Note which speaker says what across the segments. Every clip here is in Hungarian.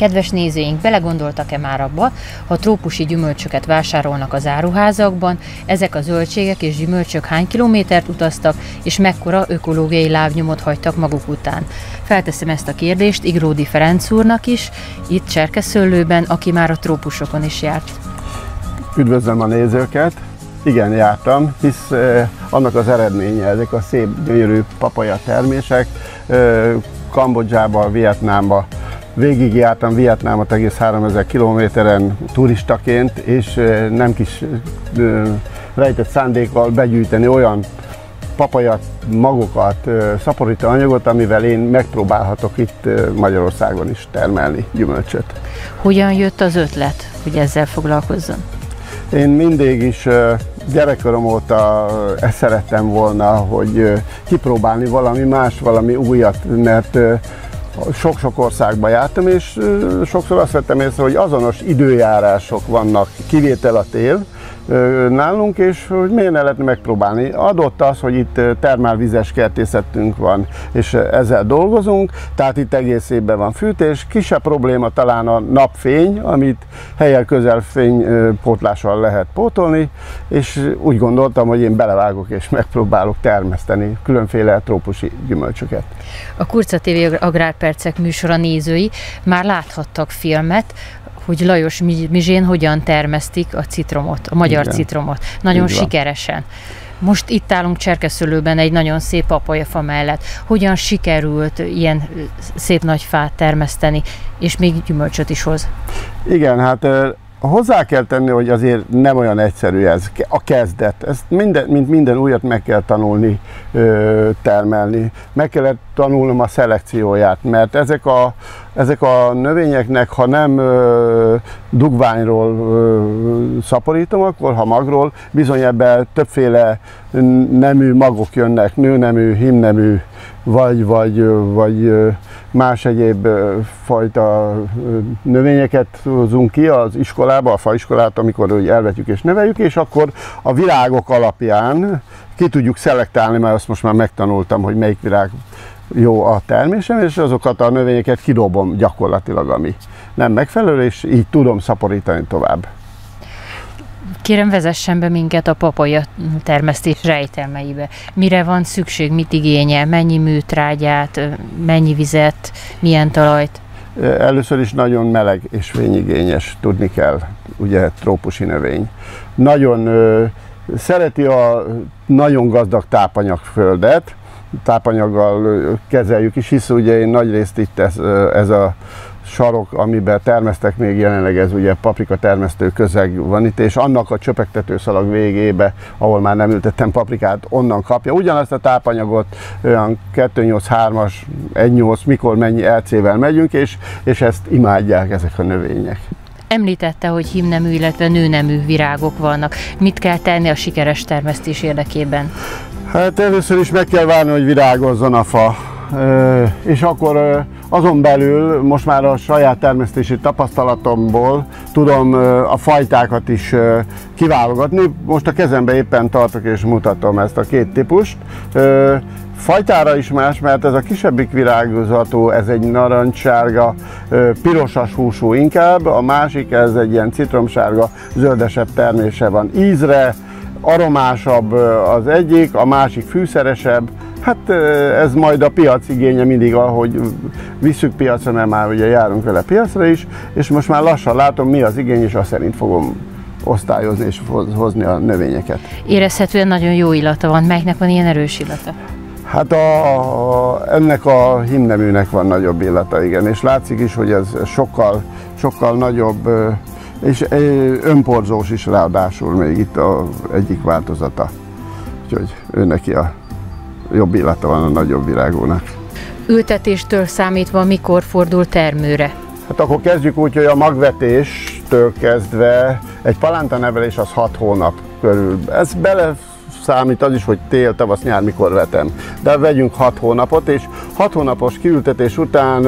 Speaker 1: Kedves nézőink, belegondoltak-e már abba, ha trópusi gyümölcsöket vásárolnak az áruházakban, ezek a zöldségek és gyümölcsök hány kilométert utaztak, és mekkora ökológiai lábnyomot hagytak maguk után? Felteszem ezt a kérdést Igródi Ferenc úrnak is, itt Cserkeszöllőben, aki már a trópusokon is járt.
Speaker 2: Üdvözlöm a nézőket! Igen, jártam, hisz eh, annak az eredménye ezek a szép, gyönyörű papaja termések. Eh, Kambodzsába, Vietnámba végigjártam Vietnámot egész 3000 kilométeren turistaként, és nem kis rejtett szándékkal begyűjteni olyan papajat, magokat, szaporító anyagot, amivel én megpróbálhatok itt Magyarországon is termelni gyümölcsöt.
Speaker 1: Hogyan jött az ötlet, hogy ezzel foglalkozzon?
Speaker 2: Én mindig is gyerekkorom óta ezt szerettem volna, hogy kipróbálni valami más, valami újat, mert sok-sok országba jártam, és sokszor azt vettem észre, hogy azonos időjárások vannak, kivétel a tél nálunk, és hogy miért ne lehetne megpróbálni. Adott az, hogy itt termálvizes kertészetünk van, és ezzel dolgozunk, tehát itt egész évben van fűtés. Kisebb probléma talán a napfény, amit helyel közel fénypótlással lehet pótolni, és úgy gondoltam, hogy én belevágok és megpróbálok termeszteni különféle trópusi gyümölcsöket.
Speaker 1: A Kurca TV Agrárpercek műsora nézői már láthattak filmet, hogy Lajos Mizsén hogyan termesztik a citromot, a magyar
Speaker 2: Igen.
Speaker 1: citromot. Nagyon
Speaker 2: Így
Speaker 1: sikeresen. Most itt állunk Cserkeszölőben egy nagyon szép papajafa mellett. Hogyan sikerült ilyen szép nagy fát termeszteni, és még gyümölcsöt is hoz?
Speaker 2: Igen, hát hozzá kell tenni, hogy azért nem olyan egyszerű ez, a kezdet. Ezt minden, mint minden újat meg kell tanulni, termelni. Meg kellett tanulnom a szelekcióját, mert ezek a, ezek a növényeknek, ha nem dugványról szaporítom, akkor ha magról, bizony ebben többféle nemű magok jönnek, nőnemű, himnemű, vagy, vagy, vagy más egyéb fajta növényeket hozunk ki az iskolába, a faiskolát, amikor úgy elvetjük és neveljük, és akkor a virágok alapján ki tudjuk szelektálni, mert azt most már megtanultam, hogy melyik virág jó a termésem, és azokat a növényeket kidobom gyakorlatilag, ami nem megfelelő, és így tudom szaporítani tovább.
Speaker 1: Kérem, vezessen be minket a papaja termesztés rejtelmeibe. Mire van szükség, mit igényel, mennyi műtrágyát, mennyi vizet, milyen talajt?
Speaker 2: Először is nagyon meleg és fényigényes, tudni kell, ugye trópusi növény. Nagyon ö, szereti a nagyon gazdag tápanyagföldet, tápanyaggal kezeljük is, hisz ugye én nagyrészt itt ez, ez a sarok, amiben termesztek még jelenleg, ez ugye paprika termesztő közeg van itt, és annak a csöpegtető szalag végébe, ahol már nem ültettem paprikát, onnan kapja. Ugyanazt a tápanyagot olyan 283-as, 1.8, mikor mennyi LC-vel megyünk, és, és ezt imádják ezek a növények.
Speaker 1: Említette, hogy himnemű, illetve nőnemű virágok vannak. Mit kell tenni a sikeres termesztés érdekében?
Speaker 2: Hát először is meg kell várni, hogy virágozzon a fa, és akkor azon belül most már a saját termesztési tapasztalatomból tudom a fajtákat is kiválogatni. Most a kezembe éppen tartok és mutatom ezt a két típust. Fajtára is más, mert ez a kisebbik virágzatú, ez egy narancssárga, pirosas húsú inkább, a másik ez egy ilyen citromsárga, zöldesebb termése van. Ízre, aromásabb az egyik, a másik fűszeresebb, Hát ez majd a piac igénye mindig, ahogy visszük piacra, mert már ugye járunk vele piacra is, és most már lassan látom, mi az igény, és azt szerint fogom osztályozni és hoz- hozni a növényeket.
Speaker 1: Érezhetően nagyon jó illata van. Melyiknek van ilyen erős illata?
Speaker 2: Hát a, a, ennek a himneműnek van nagyobb illata, igen, és látszik is, hogy ez sokkal, sokkal nagyobb, és önporzós is ráadásul még itt a egyik változata. Úgyhogy ő neki a jobb illata van a nagyobb virágónak.
Speaker 1: Ültetéstől számítva mikor fordul termőre?
Speaker 2: Hát akkor kezdjük úgy, hogy a magvetéstől kezdve egy palánta nevelés az 6 hónap körül. Ez bele számít az is, hogy tél, tavasz, nyár, mikor vetem. De vegyünk 6 hónapot, és 6 hónapos kiültetés után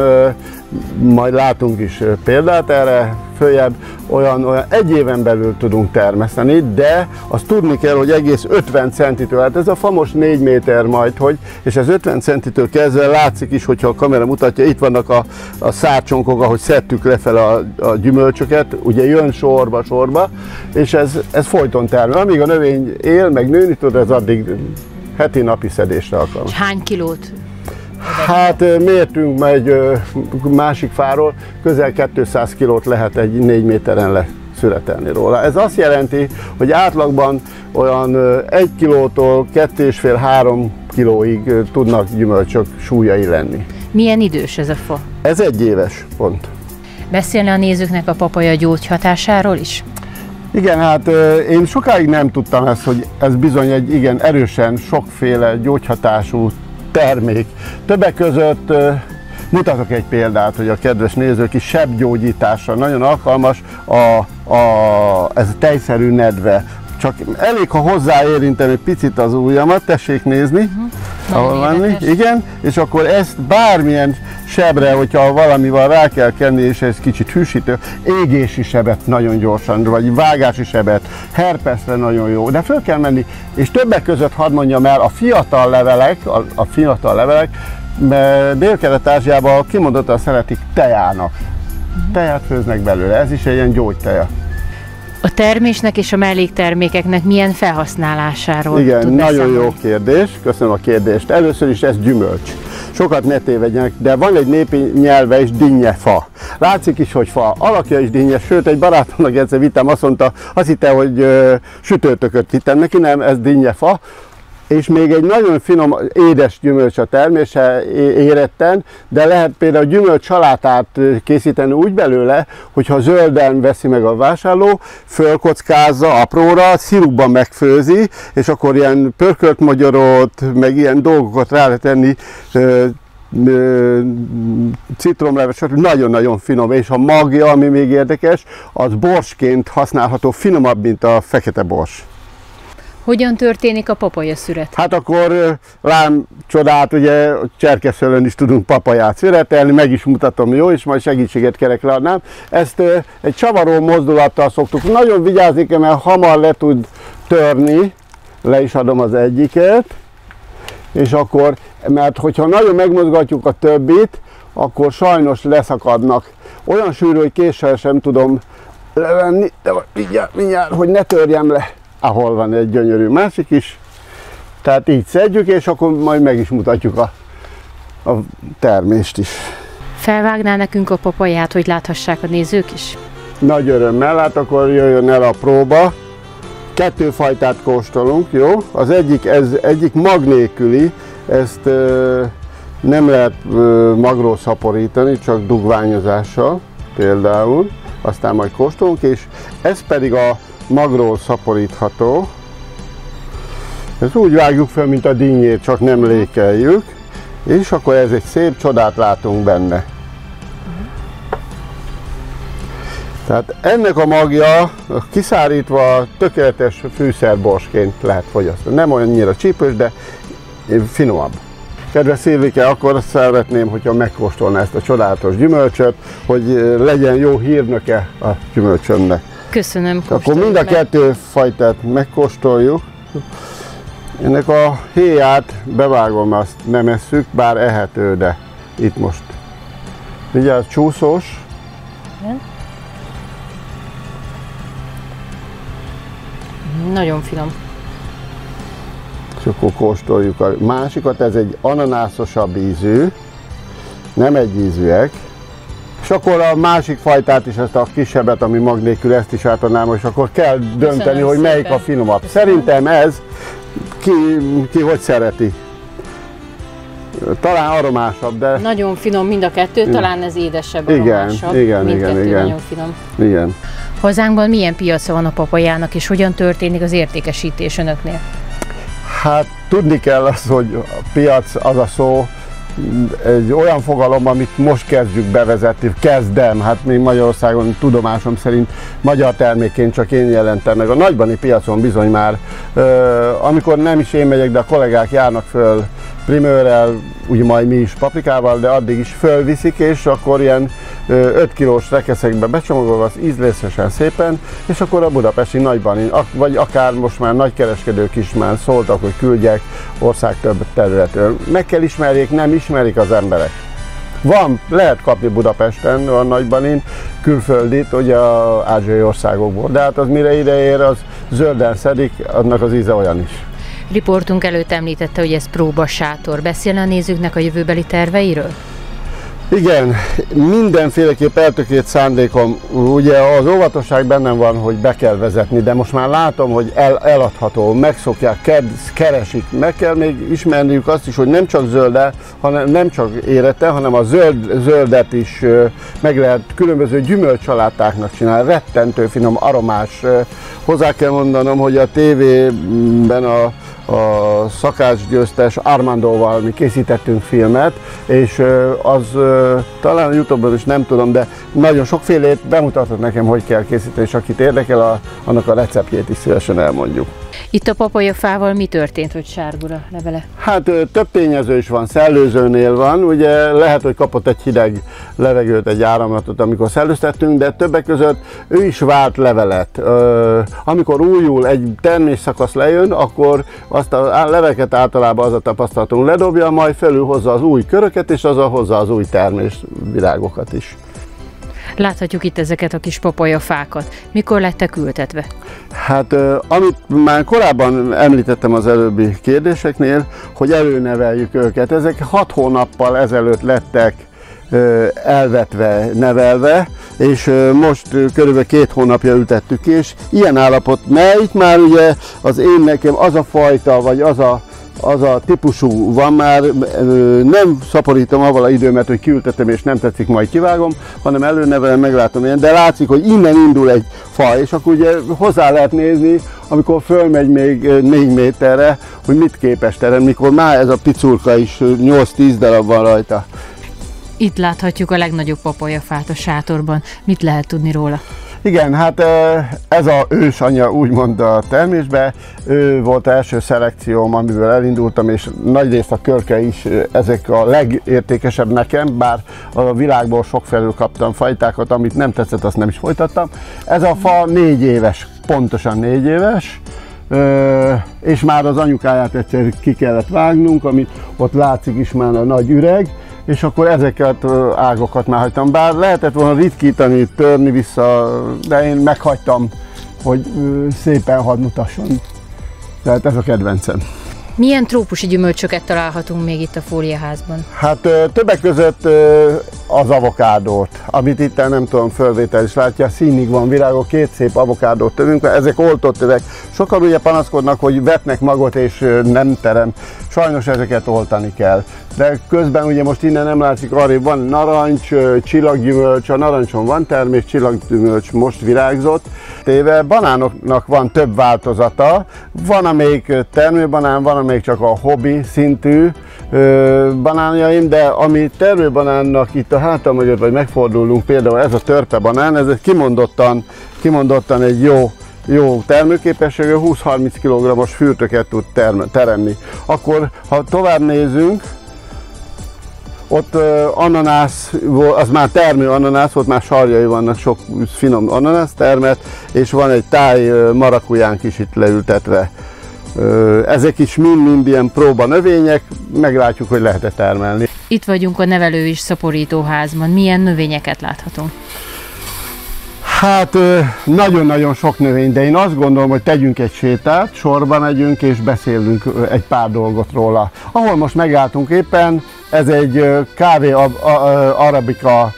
Speaker 2: majd látunk is példát erre, följebb olyan, olyan egy éven belül tudunk termeszteni, de azt tudni kell, hogy egész 50 centitől, hát ez a famos 4 méter majd, hogy, és ez 50 centitől kezdve látszik is, hogyha a kamera mutatja, itt vannak a, a szárcsonkok, ahogy szedtük lefelé a, a gyümölcsöket, ugye jön sorba, sorba, és ez, ez folyton termel. Amíg a növény él, meg nőni tud, ez addig heti napi szedésre alkalmas.
Speaker 1: Hány kilót
Speaker 2: Hát mértünk egy másik fáról, közel 200 kilót lehet egy 4 méteren leszületelni róla. Ez azt jelenti, hogy átlagban olyan 1 kilótól 2,5-3 kilóig tudnak gyümölcsök súlyai lenni.
Speaker 1: Milyen idős ez a fa?
Speaker 2: Ez egy éves pont.
Speaker 1: Beszélne a nézőknek a papaja gyógyhatásáról is?
Speaker 2: Igen, hát én sokáig nem tudtam ezt, hogy ez bizony egy igen erősen sokféle gyógyhatású termék. Többek között mutatok egy példát, hogy a kedves nézők is sebgyógyításra nagyon alkalmas a, a, ez a tejszerű nedve. Csak elég, ha hozzáérintem egy picit az ujjamat, tessék nézni, uh-huh. ahol van, igen, és akkor ezt bármilyen sebre, hogyha valami van, rá kell kenni, és ez kicsit hűsítő, égési sebet nagyon gyorsan, vagy vágási sebet, herpeszre nagyon jó, de föl kell menni, és többek között hadd mondjam el, a fiatal levelek, a, a fiatal levelek, Dél-Kelet-Ázsiában kimondottan szeretik tejának. Teját főznek belőle, ez is egy ilyen gyógyteja.
Speaker 1: A termésnek és a melléktermékeknek milyen felhasználásáról
Speaker 2: Igen, tud nagyon beszámolni? jó kérdés, köszönöm a kérdést. Először is ez gyümölcs. Sokat ne tévedjenek, de van egy népi nyelve is fa. Látszik is, hogy fa. Alakja is dinnye, sőt egy barátomnak egyszer vittem, azt mondta, azt hitte, hogy ö, sütőtököt vittem neki, nem, ez fa és még egy nagyon finom, édes gyümölcs a termése éretten, de lehet például gyümölcs salátát készíteni úgy belőle, hogyha zölden veszi meg a vásárló, fölkockázza apróra, szirupban megfőzi, és akkor ilyen pörkölt magyarot, meg ilyen dolgokat rá lehet tenni, citromleves, nagyon-nagyon finom, és a magja, ami még érdekes, az borsként használható, finomabb, mint a fekete bors.
Speaker 1: Hogyan történik a papaja szüret?
Speaker 2: Hát akkor rám csodát, ugye cserkeszölön is tudunk papaját szüretelni, meg is mutatom, jó, és majd segítséget kerek leadnám. Ezt egy csavaró mozdulattal szoktuk. Nagyon vigyázni kell, mert hamar le tud törni, le is adom az egyiket, és akkor, mert hogyha nagyon megmozgatjuk a többit, akkor sajnos leszakadnak. Olyan sűrű, hogy késsel sem tudom levenni, de mindjárt, mindjárt, hogy ne törjem le ahol van egy gyönyörű másik is. Tehát így szedjük, és akkor majd meg is mutatjuk a, a termést is.
Speaker 1: Felvágná nekünk a papaját, hogy láthassák a nézők is?
Speaker 2: Nagy örömmel, hát akkor jöjjön el a próba. Kettő fajtát kóstolunk, jó? Az egyik, ez egyik mag nélküli, ezt ö, nem lehet ö, magról szaporítani, csak dugványozással például. Aztán majd kóstolunk, és ez pedig a magról szaporítható. Ezt úgy vágjuk fel, mint a dinnyét, csak nem lékeljük. És akkor ez egy szép csodát látunk benne. Tehát ennek a magja kiszárítva tökéletes fűszerborsként lehet fogyasztani. Nem olyannyira csípős, de finomabb. Kedves Szilvike, akkor szeretném, hogyha megkóstolná ezt a csodálatos gyümölcsöt, hogy legyen jó hírnöke a gyümölcsömnek.
Speaker 1: Köszönöm.
Speaker 2: Akkor mind a kettő fajtát megkóstoljuk. Ennek a héját bevágom, azt nem esszük, bár ehető, de itt most. Vigyázz, csúszós. Igen.
Speaker 1: Nagyon finom.
Speaker 2: És akkor kóstoljuk a másikat, ez egy ananászosabb ízű, nem egy ízűek. Akkor a másik fajtát is, ezt a kisebbet, ami mag nélkül, ezt is átadnám, és akkor kell dönteni, Köszönöm hogy melyik szépen. a finomabb. Köszönöm. Szerintem ez, ki, ki hogy szereti. Talán aromásabb, de...
Speaker 1: Nagyon finom mind a kettő, talán ez édesebb,
Speaker 2: igen, aromásabb. Igen, mind igen, igen.
Speaker 1: nagyon finom.
Speaker 2: Igen.
Speaker 1: Hazánkban milyen piaca van a papajának, és hogyan történik az értékesítés önöknél?
Speaker 2: Hát tudni kell az, hogy a piac az a szó, egy olyan fogalom, amit most kezdjük bevezetni, kezdem, hát még Magyarországon tudomásom szerint magyar termékként csak én jelentem meg. A nagybani piacon bizony már, amikor nem is én megyek, de a kollégák járnak föl primőrrel, ugye majd mi is paprikával, de addig is fölviszik, és akkor ilyen 5 kilós rekeszekbe becsomagolva, az ízlészesen szépen, és akkor a budapesti nagyban, vagy akár most már nagykereskedők is már szóltak, hogy küldjek ország több területről. Meg kell ismerjék, nem ismerik az emberek. Van, lehet kapni Budapesten a nagybanin külföldit, ugye az ázsiai országokból, de hát az mire ideér, az zölden szedik, annak az íze olyan is.
Speaker 1: Riportunk előtt említette, hogy ez próba sátor. Beszélne a nézőknek a jövőbeli terveiről?
Speaker 2: Igen, mindenféleképp eltökélt szándékom. Ugye az óvatosság bennem van, hogy be kell vezetni, de most már látom, hogy el, eladható, megszokják, ked, keresik. Meg kell még ismerniük azt is, hogy nem csak zölde, hanem nem csak érete, hanem a zöld, zöldet is meg lehet különböző gyümölcsalátáknak csinálni. Rettentő finom, aromás. Hozzá kell mondanom, hogy a tévében a a szakácsgyőztes Armandóval mi készítettünk filmet, és az talán a Youtube-on is nem tudom, de nagyon sokfélét bemutatott nekem, hogy kell készíteni, és akit érdekel, a, annak a receptjét is szívesen elmondjuk.
Speaker 1: Itt a papajafával mi történt, hogy sárgura levele?
Speaker 2: Hát több tényező is van, szellőzőnél van, ugye lehet, hogy kapott egy hideg levegőt, egy áramlatot, amikor szellőztettünk, de többek között ő is vált levelet. Amikor újul egy termésszakasz lejön, akkor azt a leveket általában az a tapasztalatunk ledobja, majd felülhozza az új köröket, és az a hozza az új termés virágokat is.
Speaker 1: Láthatjuk itt ezeket a kis fákat. Mikor lettek ültetve?
Speaker 2: Hát, amit már korábban említettem az előbbi kérdéseknél, hogy előneveljük őket. Ezek hat hónappal ezelőtt lettek elvetve, nevelve, és most körülbelül két hónapja ültettük és ilyen állapot, ne itt már ugye az én nekem az a fajta, vagy az a az a típusú van már, nem szaporítom avval a időmet, hogy kiültetem és nem tetszik, majd kivágom, hanem előnevelem, meglátom ilyen, de látszik, hogy innen indul egy faj, és akkor ugye hozzá lehet nézni, amikor fölmegy még 4 méterre, hogy mit képes terem, mikor már ez a picurka is 8-10 darab van rajta.
Speaker 1: Itt láthatjuk a legnagyobb papolyafát a sátorban. Mit lehet tudni róla?
Speaker 2: Igen, hát ez a ősanya úgymond a termésbe, ő volt első szelekcióm, amiből elindultam, és nagyrészt a körke is ezek a legértékesebb nekem, bár a világból sokfelől kaptam fajtákat, amit nem tetszett, azt nem is folytattam. Ez a fa négy éves, pontosan négy éves, és már az anyukáját egyszer ki kellett vágnunk, amit ott látszik is már a nagy üreg, és akkor ezeket ágokat már hagytam. Bár lehetett volna ritkítani, törni vissza, de én meghagytam, hogy szépen hadd mutasson. Tehát ez a kedvencem.
Speaker 1: Milyen trópusi gyümölcsöket találhatunk még itt a fóliaházban?
Speaker 2: Hát többek között az avokádót, amit itt nem tudom, fölvétel is látja, színig van virágok, két szép avokádót tövünk, ezek oltott tövek. Sokan ugye panaszkodnak, hogy vetnek magot és nem terem. Sajnos ezeket oltani kell. De közben ugye most innen nem látszik, arra van narancs, csillaggyümölcs, a narancson van termés, csillaggyümölcs most virágzott. Téve banánoknak van több változata, van amelyik termőbanán, van amelyik csak a hobbi szintű banánjaim, de ami termőbanánnak itt a hátam mögött, vagy megfordulunk, például ez a törpe banán, ez egy kimondottan, kimondottan egy jó jó termőképességű, 20-30 kg-os fürtöket tud teremni. Akkor, ha tovább nézünk, ott ananász, az már termő ananász volt, már sarjai vannak, sok finom ananász termet, és van egy táj marakujánk is itt leültetve. Ezek is mind-mind ilyen próba növények, meglátjuk, hogy lehet-e termelni.
Speaker 1: Itt vagyunk a nevelő és szaporítóházban. Milyen növényeket láthatunk?
Speaker 2: Hát nagyon-nagyon sok növény, de én azt gondolom, hogy tegyünk egy sétát, sorba megyünk és beszélünk egy pár dolgot róla. Ahol most megálltunk éppen, ez egy kávé arabika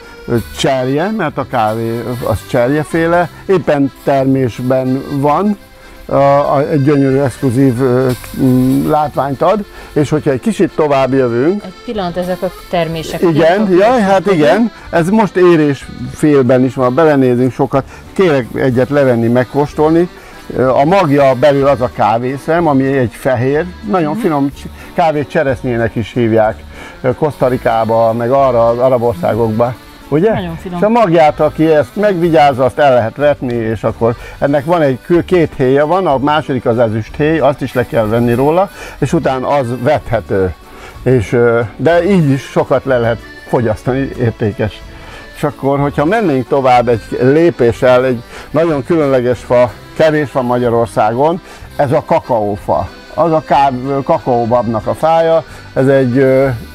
Speaker 2: cserje, mert a kávé az cserjeféle, éppen termésben van, egy gyönyörű, exkluzív látványt ad, és hogyha egy kicsit tovább jövünk...
Speaker 1: Egy pillanat, ezek a termések.
Speaker 2: Igen, jaj, hát igen, ez most érés félben is van, belenézünk sokat, kérek egyet levenni, megkóstolni, a magja belül az a kávészem, ami egy fehér, nagyon mm. finom kávét cseresznyének is hívják Kosztarikába, meg arra az arab országokba. Ugye?
Speaker 1: Nagyon finom.
Speaker 2: És a magját, aki ezt megvigyázza, azt el lehet vetni, és akkor ennek van egy két héja van, a második az ezüst héj, azt is le kell venni róla, és utána az vethető. És, de így is sokat le lehet fogyasztani, értékes. És akkor, hogyha mennénk tovább egy lépéssel, egy nagyon különleges fa, kevés van Magyarországon, ez a kakaófa. Az a kakaóbabnak a fája, ez egy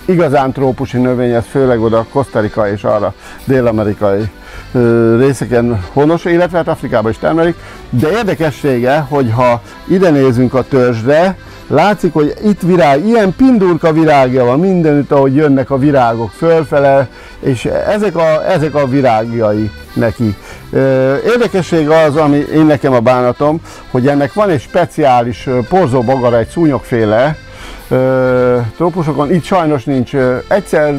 Speaker 2: igazán trópusi növény, ez főleg oda Kosztarika és arra dél-amerikai részeken honos, illetve hát Afrikában is termelik. De érdekessége, hogy ha ide nézünk a törzsre, látszik, hogy itt virág, ilyen pindurka virágja van mindenütt, ahogy jönnek a virágok fölfele, és ezek a, ezek a virágjai neki. Érdekesség az, ami én nekem a bánatom, hogy ennek van egy speciális porzó bagara, egy szúnyogféle, trópusokon, itt sajnos nincs. Egyszer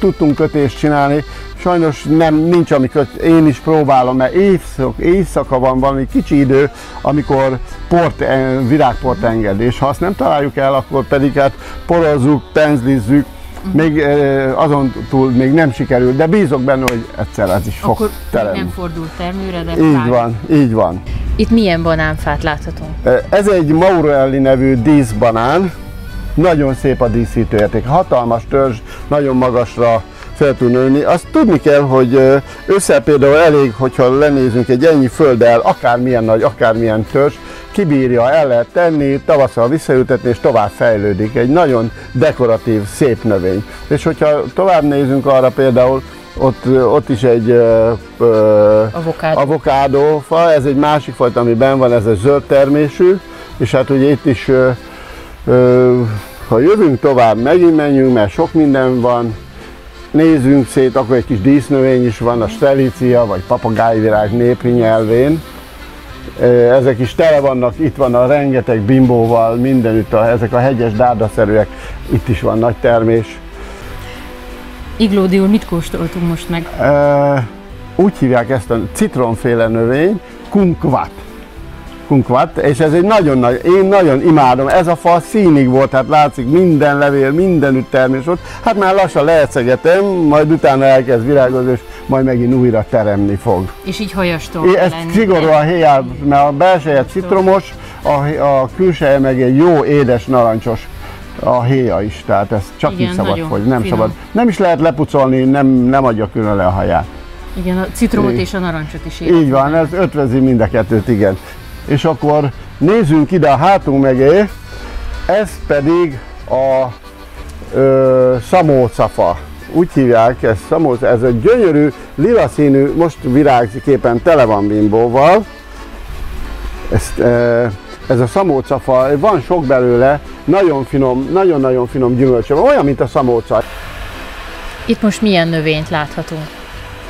Speaker 2: tudtunk kötést csinálni, sajnos nem, nincs, amikor én is próbálom, mert évszak, éjszaka van valami kicsi idő, amikor port, virágport enged, és ha azt nem találjuk el, akkor pedig hát porozzuk, penzlizzük, még azon túl még nem sikerül, de bízok benne, hogy egyszer ez is fog Akkor teremni.
Speaker 1: nem fordul termőre, de
Speaker 2: Így pár. van, így van.
Speaker 1: Itt milyen banánfát láthatunk?
Speaker 2: Ez egy Maurelli nevű díszbanán, nagyon szép a díszítőérték, hatalmas törzs, nagyon magasra fel tud nőni. Azt tudni kell, hogy össze például elég, hogyha lenézünk egy ennyi földdel, akármilyen nagy, akármilyen törzs, kibírja, el lehet tenni, tavasszal visszaültetni, és tovább fejlődik. Egy nagyon dekoratív, szép növény. És hogyha tovább nézünk arra például, ott, ott is egy
Speaker 1: avokádó.
Speaker 2: avokádó fa, ez egy másik fajta, ami ben van, ez egy zöld termésű, és hát ugye itt is, ha jövünk tovább, megint menjünk, mert sok minden van, nézzünk szét, akkor egy kis dísznövény is van, a strelícia vagy papagájvirág népi nyelvén. Ezek is tele vannak, itt van a rengeteg bimbóval, mindenütt, a, ezek a hegyes dárdaszerűek, itt is van nagy termés.
Speaker 1: Iglódi úr, mit kóstoltunk most meg?
Speaker 2: úgy hívják ezt a citronféle növény, kunkvat kunkvat, és ez egy nagyon nagy, én nagyon imádom, ez a fa színig volt, hát látszik minden levél, mindenütt termés volt, hát már lassan leeszegetem, majd utána elkezd virágozni, és majd megint újra teremni fog.
Speaker 1: És így hajastól
Speaker 2: Ez szigorúan héját, mert a belseje citromos, a, a külseje meg egy jó édes narancsos a héja is, tehát ez csak Igen, így szabad fogy, nem finom. szabad. Nem is lehet lepucolni, nem, nem adja külön le a haját.
Speaker 1: Igen, a citromot és a narancsot is
Speaker 2: élet. Így van, ez ötvözi mind a kettőt, igen és akkor nézzünk ide a hátunk megé, ez pedig a ö, szamócafa. Úgy hívják ez szamóca, ez egy gyönyörű, lila színű, most virágképpen tele van bimbóval. Ezt, e, ez a szamócafa, van sok belőle, nagyon finom, nagyon-nagyon finom gyümölcse, olyan, mint a szamóca.
Speaker 1: Itt most milyen növényt láthatunk?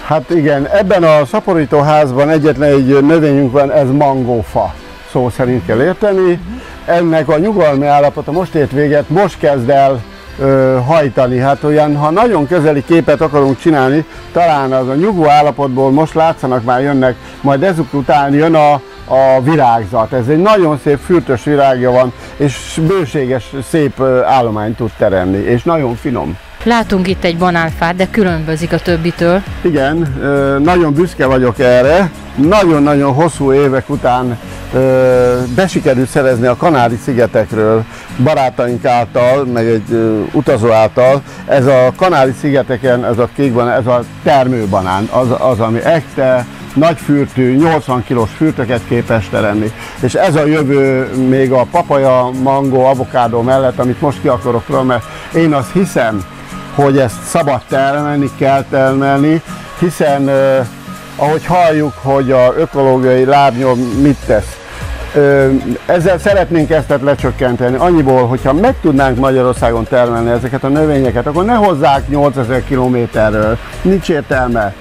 Speaker 2: Hát igen, ebben a szaporító házban egyetlen egy növényünk van, ez mangófa. Szó szerint kell érteni. Ennek a nyugalmi állapota most ért véget, most kezd el ö, hajtani. Hát olyan, ha nagyon közeli képet akarunk csinálni, talán az a nyugvó állapotból most látszanak, már jönnek, majd ezek után jön a, a virágzat. Ez egy nagyon szép fürtös virágja van, és bőséges, szép állományt tud teremni, és nagyon finom.
Speaker 1: Látunk itt egy banánfát, de különbözik a többitől.
Speaker 2: Igen, nagyon büszke vagyok erre. Nagyon-nagyon hosszú évek után besikerült szerezni a Kanári-szigetekről barátaink által, meg egy utazó által. Ez a Kanári-szigeteken, ez a kékban, ez a termőbanán, az, az ami ekte, nagy fürtű, 80 kilós fürtöket képes teremni. És ez a jövő még a papaja, mango, avokádó mellett, amit most ki akarok mert én azt hiszem, hogy ezt szabad termelni, kell termelni, hiszen ahogy halljuk, hogy a ökológiai lábnyom mit tesz. Ezzel szeretnénk ezt lecsökkenteni. Annyiból, hogyha meg tudnánk Magyarországon termelni ezeket a növényeket, akkor ne hozzák 8000 kilométerről. Nincs értelme.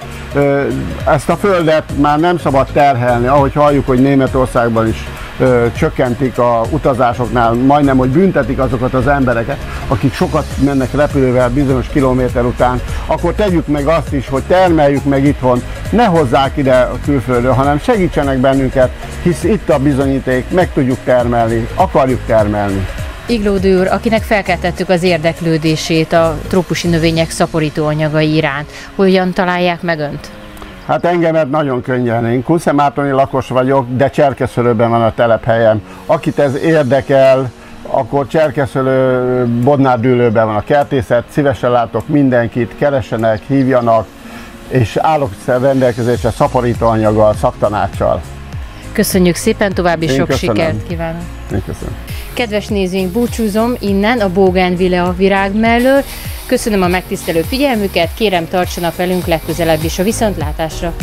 Speaker 2: Ezt a földet már nem szabad terhelni, ahogy halljuk, hogy Németországban is ö, csökkentik a utazásoknál, majdnem, hogy büntetik azokat az embereket, akik sokat mennek repülővel bizonyos kilométer után, akkor tegyük meg azt is, hogy termeljük meg itthon, ne hozzák ide a külföldről, hanem segítsenek bennünket, hisz itt a bizonyíték, meg tudjuk termelni, akarjuk termelni.
Speaker 1: Iglódő úr, akinek felkeltettük az érdeklődését a trópusi növények szaporító anyagai iránt, hogyan találják meg önt?
Speaker 2: Hát engemet nagyon könnyen. Én Kunszemátoni lakos vagyok, de Cserkeszörőben van a telephelyem. Akit ez érdekel, akkor Cserkeszölő Bodnár van a kertészet, szívesen látok mindenkit, keressenek, hívjanak, és állok rendelkezésre szaporítóanyaggal, szaktanácssal.
Speaker 1: Köszönjük szépen, további
Speaker 2: Én
Speaker 1: sok
Speaker 2: köszönöm.
Speaker 1: sikert kívánok!
Speaker 2: Én köszönöm.
Speaker 1: Kedves nézőink, búcsúzom innen a Bougainvillea virág mellől. Köszönöm a megtisztelő figyelmüket, kérem tartsanak velünk legközelebb is a viszontlátásra.